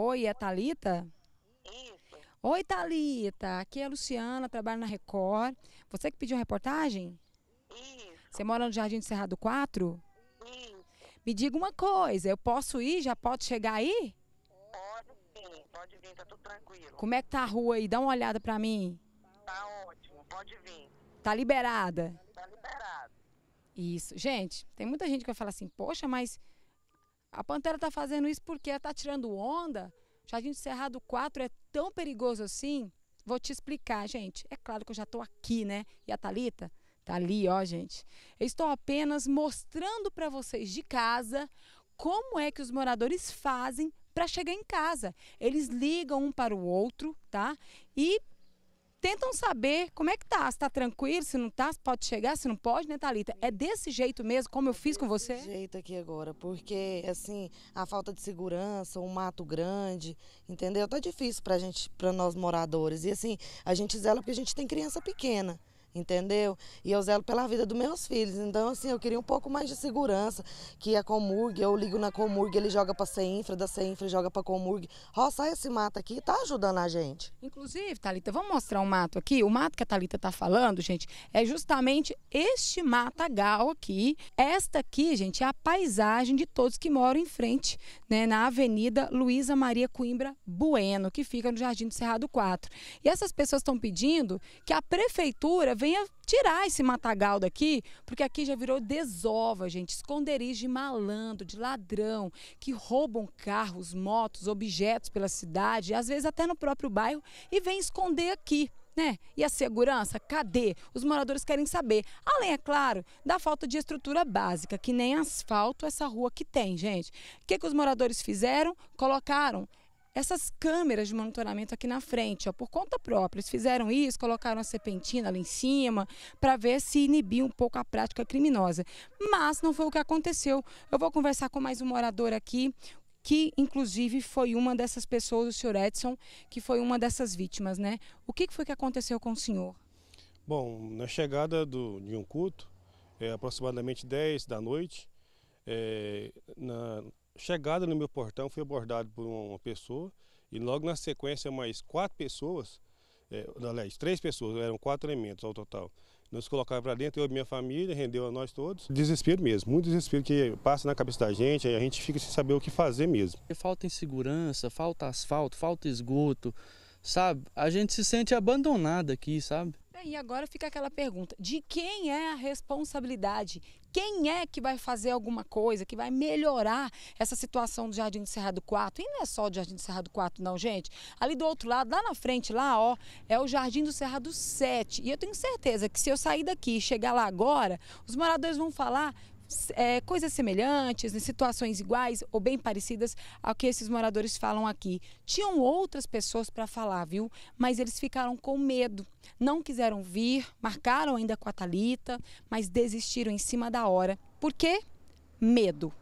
Oi, é Thalita? Isso. Oi, Thalita. Aqui é a Luciana, trabalho na Record. Você que pediu uma reportagem? Isso. Você mora no Jardim do Cerrado 4? Isso. Me diga uma coisa, eu posso ir? Já pode chegar aí? Pode vir, pode vir, tá tudo tranquilo. Como é que tá a rua aí? Dá uma olhada pra mim. Tá ótimo, pode vir. Tá liberada? Tá liberado. Isso. Gente, tem muita gente que vai falar assim, poxa, mas a Pantera tá fazendo isso porque ela tá tirando onda? Jardim do Cerrado 4 é tão perigoso assim? Vou te explicar, gente. É claro que eu já tô aqui, né? E a Thalita tá ali, ó, gente. Eu estou apenas mostrando para vocês de casa como é que os moradores fazem para chegar em casa. Eles ligam um para o outro, tá? E tentam saber como é que tá, se tá tranquilo, se não tá, se pode chegar, se não pode, né, Thalita? É desse jeito mesmo, como eu fiz com você? Desse jeito aqui agora, porque assim, a falta de segurança, um mato grande, entendeu? Tá difícil pra gente, pra nós moradores. E assim, a gente zela porque a gente tem criança pequena entendeu? E eu zelo pela vida dos meus filhos. Então, assim, eu queria um pouco mais de segurança, que a Comurg, eu ligo na Comurg, ele joga para Ceinfra, da Ceinfra joga para Comurg. Roçar esse mato aqui tá ajudando a gente. Inclusive, Thalita, vamos mostrar um mato aqui? O mato que a Thalita tá falando, gente, é justamente este matagal aqui. Esta aqui, gente, é a paisagem de todos que moram em frente, né, na Avenida Luísa Maria Coimbra Bueno, que fica no Jardim do Cerrado 4. E essas pessoas estão pedindo que a prefeitura venha tirar esse matagal daqui, porque aqui já virou desova, gente, esconderijo de malandro, de ladrão, que roubam carros, motos, objetos pela cidade, às vezes até no próprio bairro, e vem esconder aqui. Né? E a segurança? Cadê? Os moradores querem saber. Além, é claro, da falta de estrutura básica, que nem asfalto essa rua que tem, gente. O que, que os moradores fizeram? Colocaram essas câmeras de monitoramento aqui na frente, ó, por conta própria. Eles fizeram isso, colocaram a serpentina ali em cima, para ver se inibir um pouco a prática criminosa. Mas não foi o que aconteceu. Eu vou conversar com mais um morador aqui, que inclusive foi uma dessas pessoas, o senhor Edson, que foi uma dessas vítimas, né? O que foi que aconteceu com o senhor? Bom, na chegada do, de um culto, é, aproximadamente 10 da noite, é, na, chegada no meu portão, fui abordado por uma pessoa e logo na sequência mais quatro pessoas, é, aliás, três pessoas, eram quatro elementos ao total. Nos colocaram para dentro, eu e minha família, rendeu a nós todos. Desespero mesmo, muito desespero que passa na cabeça da gente, a gente fica sem saber o que fazer mesmo. Falta insegurança, falta asfalto, falta esgoto, sabe? A gente se sente abandonado aqui, sabe? E agora fica aquela pergunta: de quem é a responsabilidade? Quem é que vai fazer alguma coisa, que vai melhorar essa situação do Jardim do Cerrado 4? E não é só o Jardim do Cerrado 4, não, gente. Ali do outro lado, lá na frente, lá, ó, é o Jardim do Cerrado 7. E eu tenho certeza que se eu sair daqui e chegar lá agora, os moradores vão falar é, coisas semelhantes, em situações iguais ou bem parecidas ao que esses moradores falam aqui. Tinham outras pessoas para falar, viu? Mas eles ficaram com medo. Não quiseram vir, marcaram ainda com a Talita, mas desistiram em cima da hora. Por quê? Medo.